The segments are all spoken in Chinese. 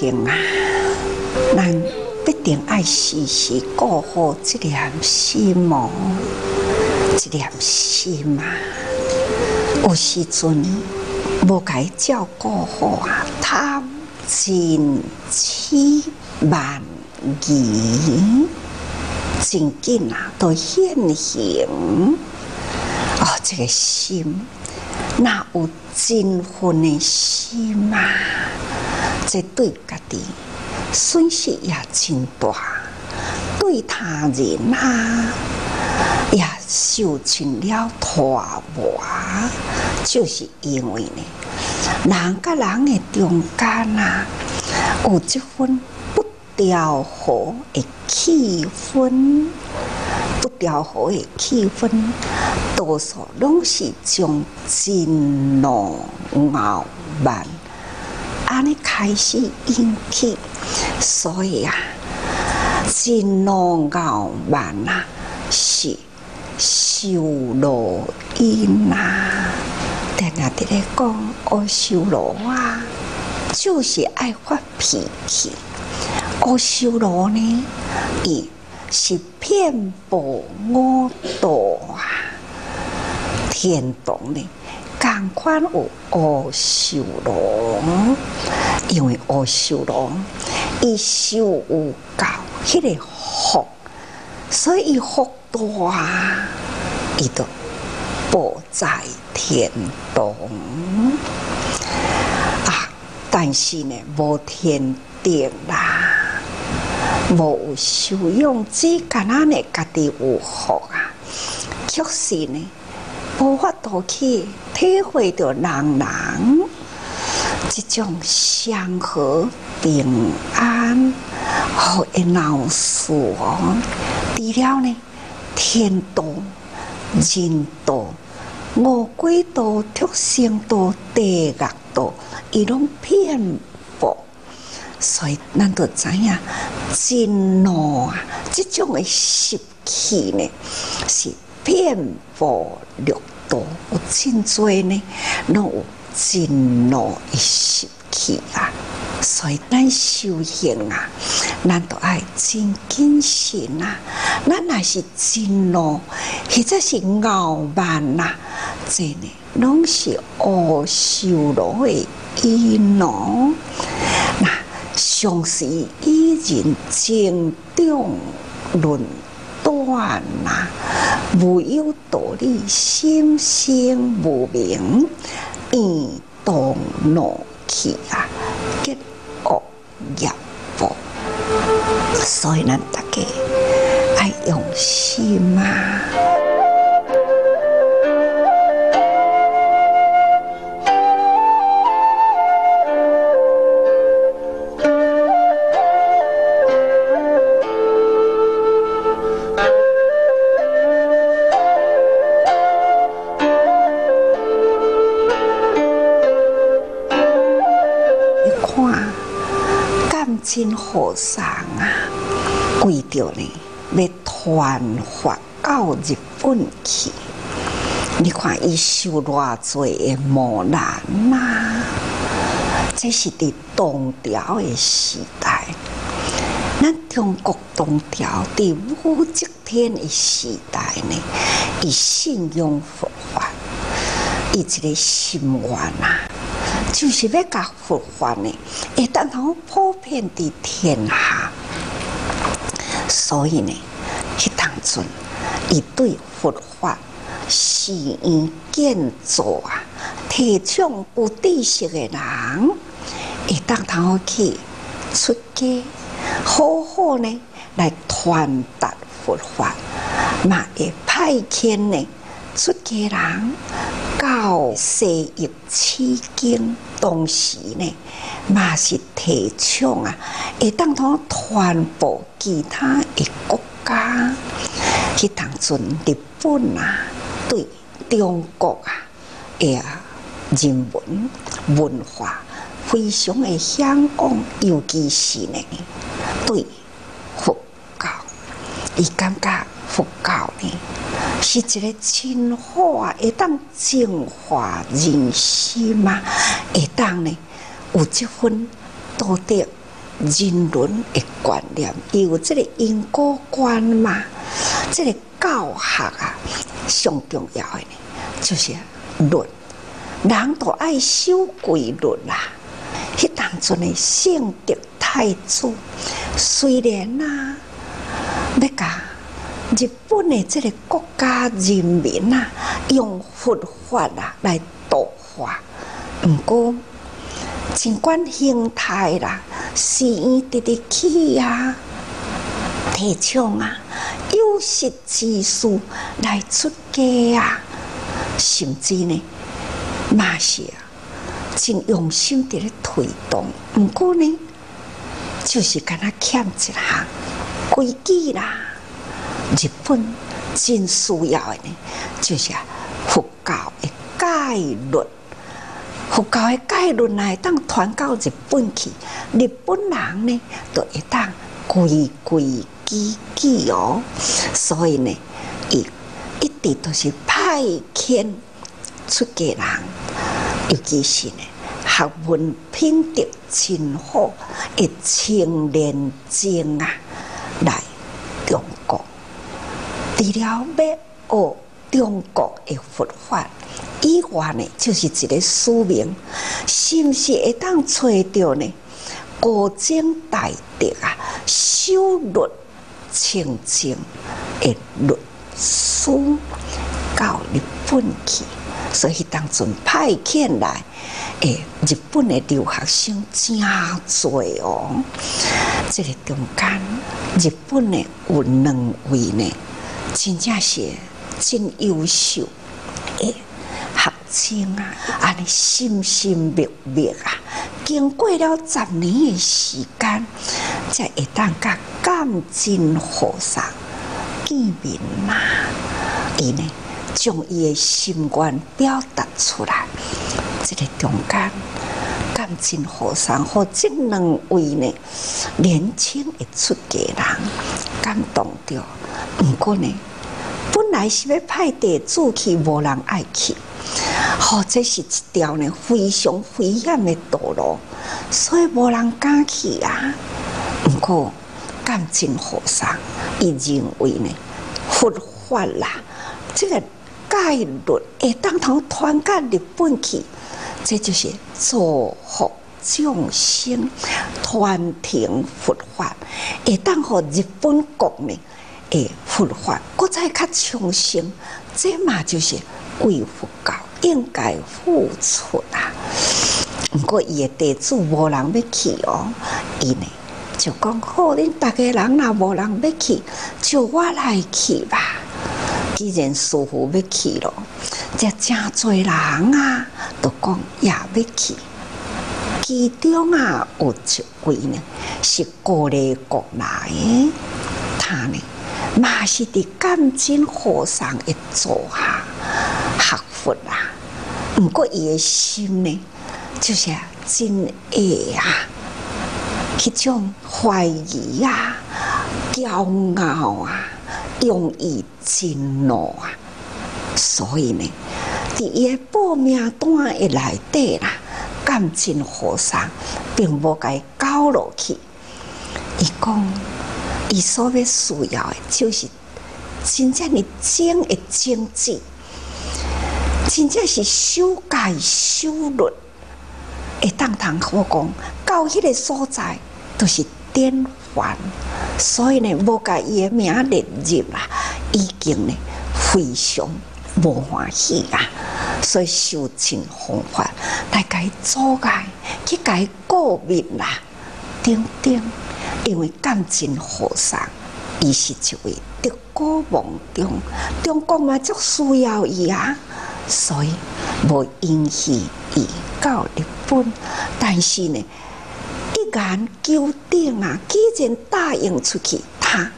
行啊，咱必定爱时时过好这点心哦，这念心啊，有时阵无该照顾好啊，贪嗔痴慢疑，真紧啊，都现形哦，这个心。那有真愤的心嘛？这对家己损失也真大，对他人啊也受尽了拖磨，就是因为呢，人甲人的中间啊，有这份不调和的气氛。不调和的气氛，多数拢是从真怒傲慢安尼开始引起，所以啊，真怒傲慢啊是修罗因啊，定下伫咧讲哦，修罗啊，就是爱发脾气，哦，修罗呢，伊。是遍布我道啊，天堂呢，共款有阿修罗，因为阿修罗伊修有够迄个福，所以福多啊，伊都保在天堂啊，但是呢，无天定啦。无修养，只干那呢？家己有福啊，确实呢，无法度去体会到人人这种祥和平安和一闹事哦。除了呢，天道、人道、魔鬼道、畜生道、地狱道，伊拢遍布。所以，咱都知影，真怒啊！这种的习气呢，是遍布六道，有真多呢，拢有真怒的习气啊。所以，咱修行啊，咱都爱真谨慎啊。咱若是真怒，或者是傲慢呐，这呢，拢是恶修罗的因咯。那。常时以人情重论断呐，无有道理，心生无明，意动怒气啊，结恶业报。所以咱大家爱用心啊。真和尚啊，为着呢要传法到日本去。你看伊受偌济的磨难呐，这是伫东朝的时代。咱中国东朝伫武则天的时代呢，伊信仰佛法，伊一个心愿啊。就是要甲佛法呢，会当好普遍伫天下，所以呢，迄当阵伊对佛法是因建筑啊，提倡有知识的人，会当好去出家，好好呢来传达佛法，嘛会派遣呢出家人。到西域取经，当时呢，嘛是提倡啊，会当通传播其他的国家。去当阵日本啊，对中国啊，诶人文文化非常的向往，尤其是呢，对佛教，伊感觉佛教呢。是一个真好啊，会当净化人心嘛？会当呢有这份道德人伦的观念，有这个因果观嘛？这个教学啊，上重要的呢，就是论。人都爱守规律啦。迄当阵的圣德太子，虽然呐，要甲日本的这个国家人民啊，用佛法啊来度化，毋过尽管形态啦，是直直去啊，提倡啊，有识之士来出家啊，甚至呢，嘛是啊，真用心伫咧推动。毋过呢，就是敢若欠一项规矩啦。日本真需要的呢，就是佛教的戒律。佛教的戒律来当传到日本去，日本人呢都会当规规矩矩哦。所以呢，一一直都是派遣出家人，尤其是呢学问品德真好的青年精啊，来。除了要学中国的佛法。以外呢，就是一个使命，是不是会当找到呢？古今大德啊，修律清净的律书到日本去，所以当阵派遣来，诶，日本的留学生真多哦。这个中间，日本的有两位呢，真正是真优秀，诶。学生啊，安尼心心密密啊，经过了十年的时间，才会当甲感情和尚见面嘛。伊呢，将伊的心愿表达出来。这个中间，感情和尚和这两位呢年轻的出家人感动着。不过呢，本来是要派地主去，无人爱去。或者是一条呢非常危险的道路，所以无人敢去啊。不过感情和尚，伊认为呢，佛法啦，这个戒律会当堂传到日本去，这就是造福众生，传承佛法，会当和日本国呢，诶，佛法搁再较强盛，这嘛就是为佛教。应该付出啊！不过伊的地主无人要去哦，伊呢就讲好，恁大家人若无人要去，就我来去吧。既然师傅要去咯，这真多人啊，都讲也要去。其中啊，有一位呢是高丽国来的，他呢嘛是伫干金和尚一座下学佛啊。不过，伊的心呢，就是真爱啊，迄种怀疑啊、骄傲啊、容易震怒啊，所以呢，伫伊报名单的内底啦，感情和尚并无该交落去。伊讲，伊所要需要的，就是真正的精的经济。真正是修改修律，会当堂我讲到迄个所在都是典范，所以呢，无甲伊的名列入啦，已经呢非常无欢喜啊。所以修正方法来改阻碍，去改告密啦，等等。因为感情和尚，伊是一位德高望重，中国嘛足需要伊啊。所以无允许伊到日本，但是呢，一言九鼎啊，既然答应出去，他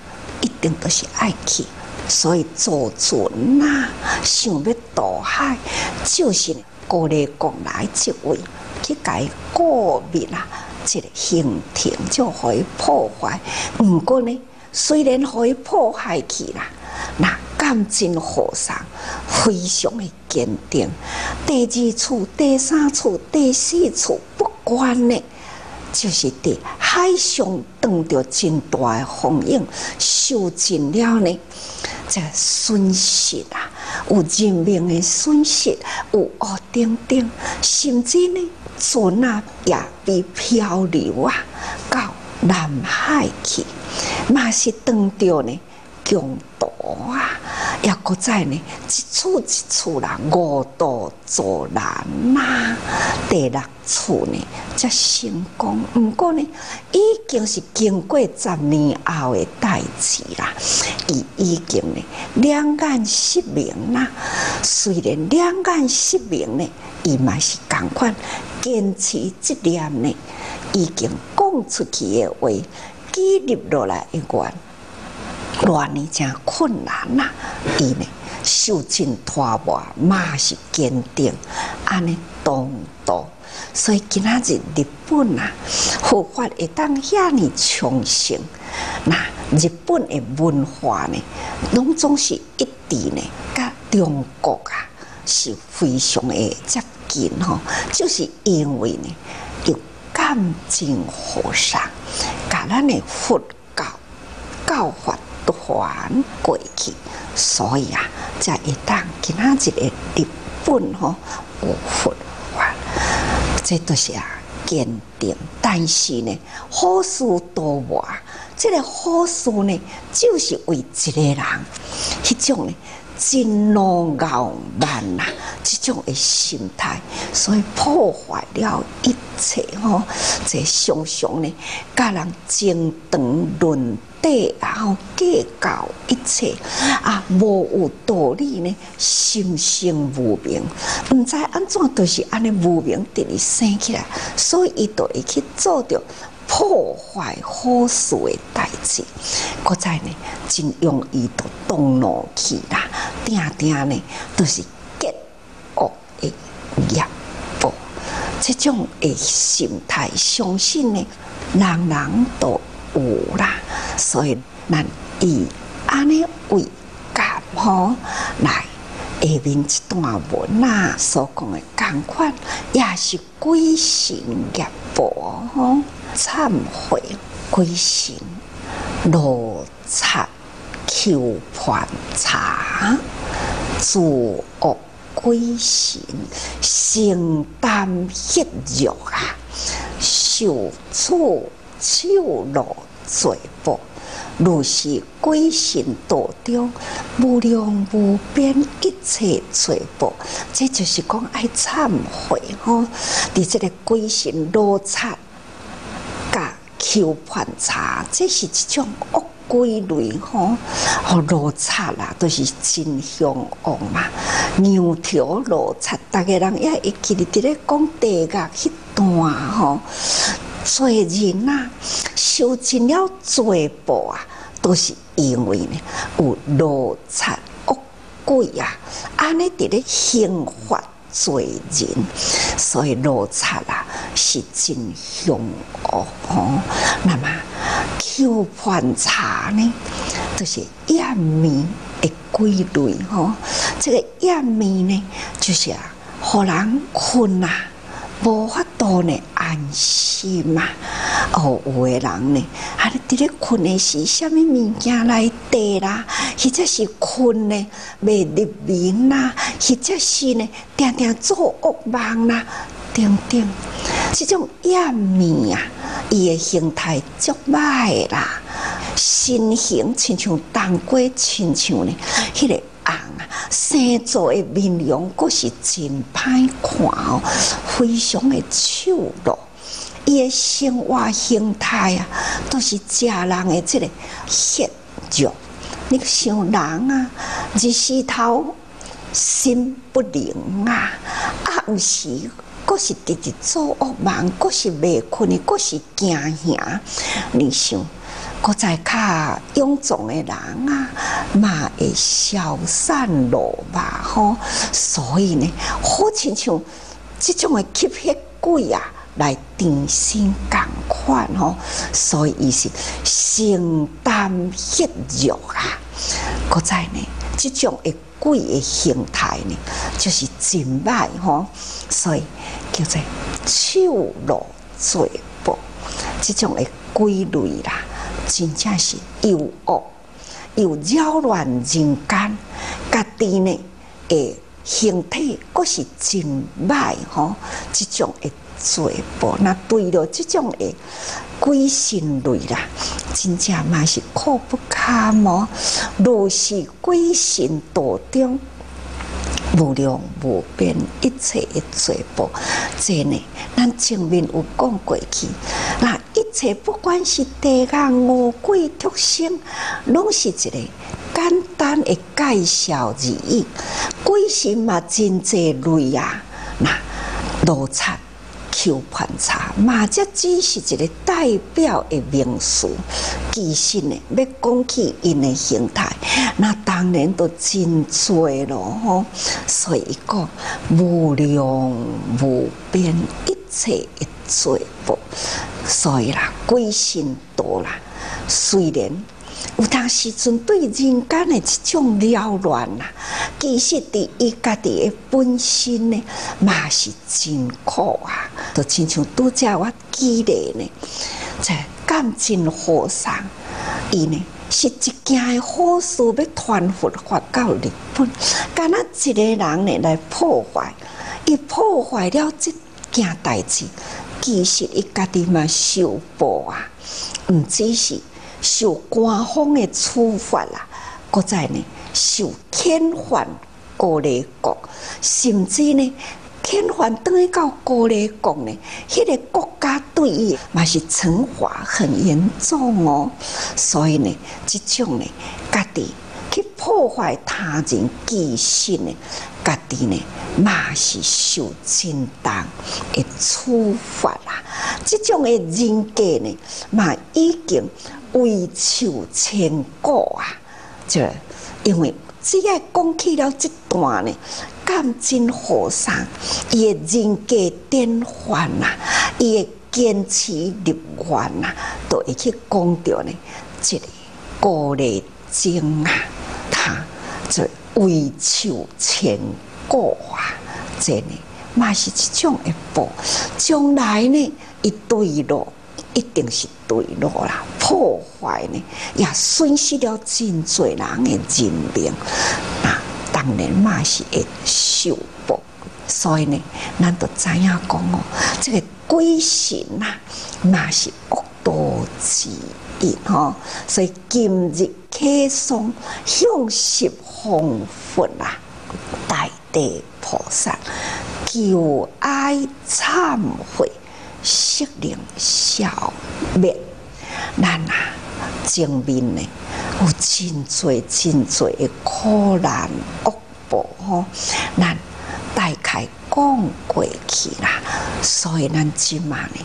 一定都是爱去。所以做船呐，想要渡海，就是过来国来即位去改过灭啦，这个形庭就可以破坏。不过呢，虽然可以破坏去啦，那。感情和尚非常的坚定。第二处、第三处、第四处，不管呢，就是伫海上当着真大的风影，受尽了呢，这损失啊，有人命的损失，有恶等等，甚至呢，船啊也被漂流啊到南海去，嘛是当着呢强盗啊。也搁在呢，一处一处啦，五道作难呐。第六处呢，才成功。毋过呢，已经是经过十年后的代志啦。伊已经呢，两眼失明啦。虽然两眼失明呢，伊嘛是共款坚持这念呢，已经讲出去的话，记录落来一关。偌呢真困难呐，伊呢受尽拖磨，嘛是坚定，安尼当道。所以今仔日日本啊，佛法会当遐尼昌盛，那日本的文化呢，拢总是一直呢，甲中国啊是非常的接近吼，就是因为呢有感情和尚，甲咱的佛教教法。还过去，所以啊，在一当其他一个日本吼有佛法，这都是啊坚定。但是呢，好事多磨，这个好事呢，就是为一个人，迄种呢。真怒傲慢呐，这种的心态，所以破坏了一切吼。这常常呢，甲人争长论短，然后计较一切啊，无有道理呢，心生无明，毋知安怎都是安尼无明伫咧生起来，所以伊都会去做着。破坏好事的代志，搁在呢，真容易都动怒气啦，定定呢都是结恶的业报。这种的心态，相信呢，人人都有啦。所以，咱以安尼为感吼来下面一段文啊所讲的共款，也是鬼神业报吼。忏悔归心，罗刹求盘查，诸恶鬼神，承担业肉啊，受处受落罪报，如是鬼神道中，无量无边一切罪报，这就是讲爱忏悔吼，伫这个鬼神罗刹。甲求盘查，这是一种恶鬼类吼，哦，罗刹啦，都是真凶恶嘛。牛条罗刹，大家人也会记得伫咧讲地狱迄段吼，罪人呐，受尽了罪报啊，都是因为呢有罗刹恶鬼啊，安尼伫咧刑罚。罪人，所以罗刹啦是真凶恶吼。那么求盘查呢，就是厌面的规律吼。这个厌面呢，就是啊，互人困啊，无法度呢安心嘛。哦，有的人呢，啊，伫咧困的是虾米物件来地啦？或者是困呢未入眠啦？或者是呢，定定做噩梦啦？等等，这种厌面啊，伊的形态足歹啦，身形亲像当归，亲像呢，迄个红啊，生做的面容，佫是真歹看哦，非常的丑陋。伊诶生活形态啊，都是食人的即个血肉。你想人啊，日时头心不灵啊，啊毋是，佫是直直做噩梦，佫是未困的，佫是惊吓。你想，佫在较臃肿的人啊，嘛会消散落吧？吼，所以呢，好亲像即种的吸血鬼啊！来定心共款吼，所以伊是承担血肉啊！搁在呢，即种的鬼的形态呢，就是真歹吼，所以叫做丑陋罪报。这种的鬼类啦，真正是又恶又扰乱人间，家己呢诶形体，阁是真歹吼，这种的罪报，那对了，这种的鬼神类啦，真正嘛是苦不堪哦。若是鬼神道中。无量无边一切的罪报，这呢，咱前面有讲过去。那一切不管是地狱、恶鬼、畜生，拢是一个简单的介绍而已。鬼神嘛，真济类啊，那罗刹。求盘查，嘛，这只是一个代表的名词。其实呢，要讲起因的形态，那当然都真多咯吼。所以讲无量无边一切一罪报，所以啦，鬼神多啦，虽然。有当时阵对人间的这种缭乱呐，其实伫伊家己的本身呢，嘛是真苦啊！就亲像拄则我举例呢，在感情和尚，伊呢是一件好事要传佛法到日本，干那一个人呢来破坏，伊破坏了这件代志，其实伊家己嘛受报啊，毋只是。受官方的处罚啦，搁在呢受天皇高丽国，甚至呢天皇等于到高丽国呢，迄个国家对伊嘛是惩罚很严重哦。所以呢，这种呢，家己去破坏他人基实呢，家己呢嘛是受正当的处罚啦。这种的人格呢，嘛已经。为求千古啊！就因为只要讲起了这段呢，感真和尚伊的人格典范呐，伊的坚持立愿呐，都会去讲到呢。这个高丽经啊，他就为求千古啊，这呢，嘛是一种一步，将来呢一对路。一定是对路啦，破坏呢也损失了真多人的人命，那当然嘛是会受报。所以呢，咱都知影讲哦，这个鬼神呐，那是恶多之一吼。所以今日开送向十方佛啊，大地菩萨求哀忏悔。失灵消灭，咱啊前面呢有真多真多的苦难恶报吼，咱大概讲过去啦，所以咱即嘛呢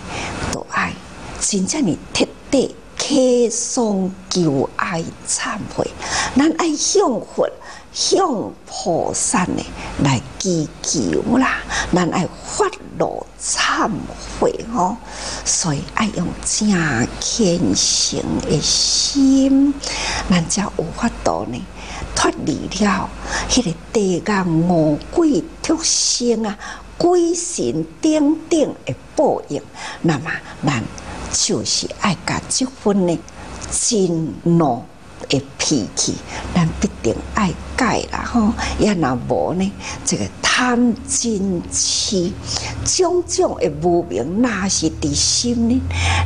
都爱真正的彻底开诵求爱忏悔，咱爱向佛。向菩萨呢来祈求啦，咱爱发露忏悔哦，所以爱用正虔诚的心，咱才有法度呢脱离了迄个地狱魔鬼畜生啊、鬼神等等的报应。那么，咱就是爱甲这份呢真怒。的脾气，咱必定爱改啦吼！也若无呢，这个贪嗔痴种种的无明，那是伫心呢？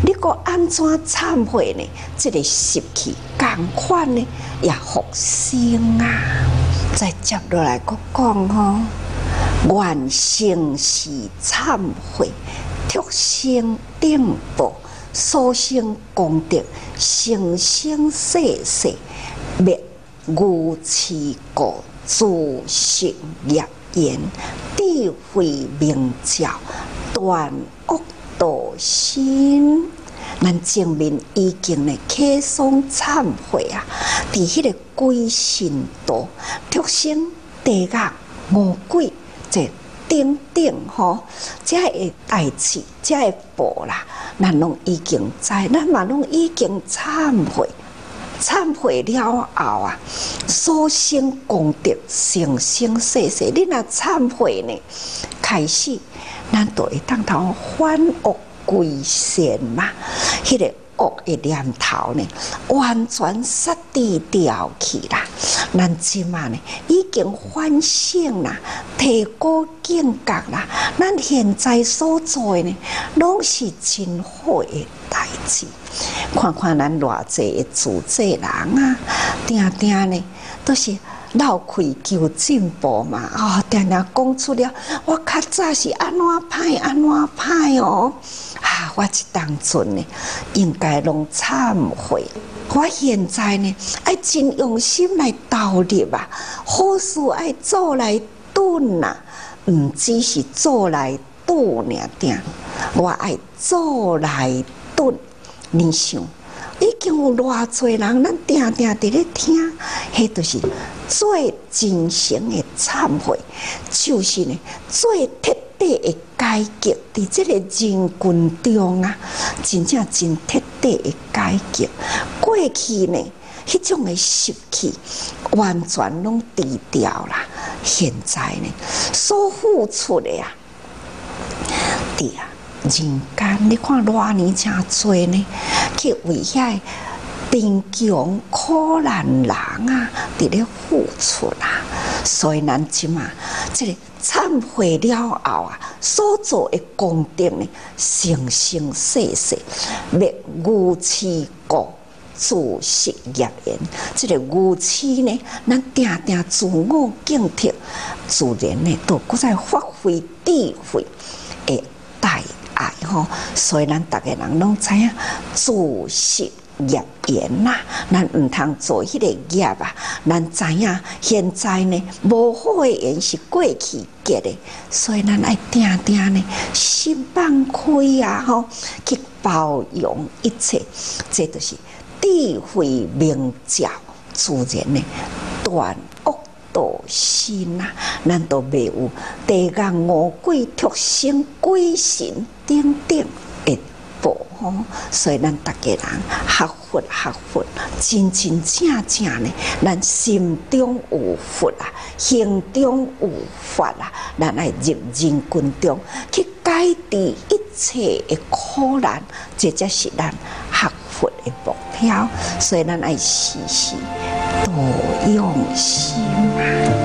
你个安怎忏悔呢？这个习气共款呢，也复生啊！再接落来个讲吼，愿生是忏悔，畜生定报。所生功德，生生世世灭无痴过，诸行业缘，智慧明照，断恶道心。咱前面已经呢，开诵忏悔啊！伫迄个归心道、畜生、地狱、魔鬼，这。等等吼，这会代志，才会报啦。咱拢已经知，咱嘛拢已经忏悔，忏悔了后啊，所生功德，生生世世，你若忏悔呢，开始，咱就会当头反恶归善嘛，迄个恶的念头呢，完全杀地掉去啦。咱即嘛呢，已经反省啦，提高境界啦。咱现在所做的呢，拢是真好的代志。看看咱偌济自济人啊，定定呢都是。闹开求进步嘛，哦，定定讲出了，我较早是安怎歹安怎歹哦，啊，我即当阵呢，应该拢忏悔。我现在呢，爱真用心来投入啊，好事爱做来炖呐，毋只是做来炖尔定，我爱做来炖。你想，已经有偌侪人，咱定定伫咧听，迄都是。最真诚的忏悔，就是呢最彻底的改革。伫这个人群中啊，真正真彻底的改革。过去呢，迄种的习气完全拢低调啦。现在呢，所付出的啊，对啊，人间你看偌年真多呢，去为遐。贫穷苦难人啊，伫咧付出啦，所以咱即嘛，即个忏悔了后啊，所做的功德呢，生生世世灭无耻过自食业缘。即个无耻呢，咱定定自我警惕，自然呢，都搁再发挥智慧的大爱吼。所以咱逐个人拢知影自食。业缘呐，咱毋通做迄个业啊！咱知影现在呢，无好的缘是过去结的，所以咱爱定定呢，心放开啊！吼，去包容一切，这就是智慧明照，自然呢断恶道心呐，咱都未有地狱恶鬼、畜生、鬼神等等。吼，所以咱逐个人学佛学佛，真真正正呢，咱心中有佛啊，行中有法啊，咱爱入人群中去解除一切的苦难，这才是咱学佛的目标。所以咱爱时时多用心啊。